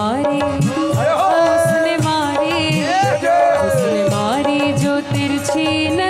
मारे उसने मारे उसने मारे जो तिरछी न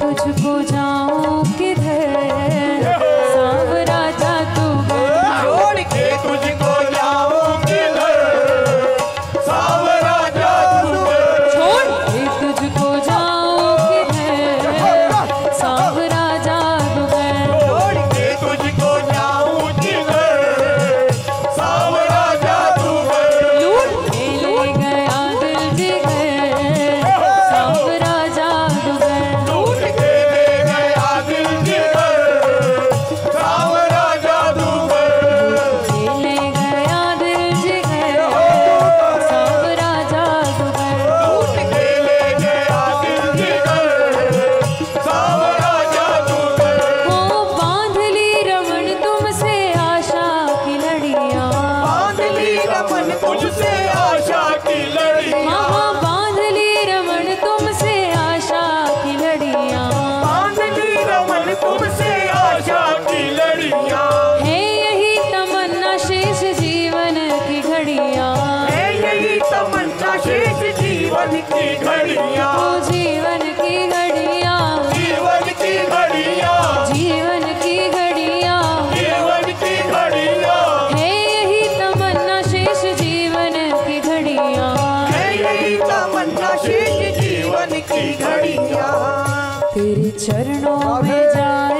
तुझ जीवन की घड़िया। की घड़िया। जीवन की घड़िया। की घड़िया। है तमन्ना शेष जीवन की घड़िया। तमन्ना शेष जीवन की घड़िया। तेरे चरणों में जा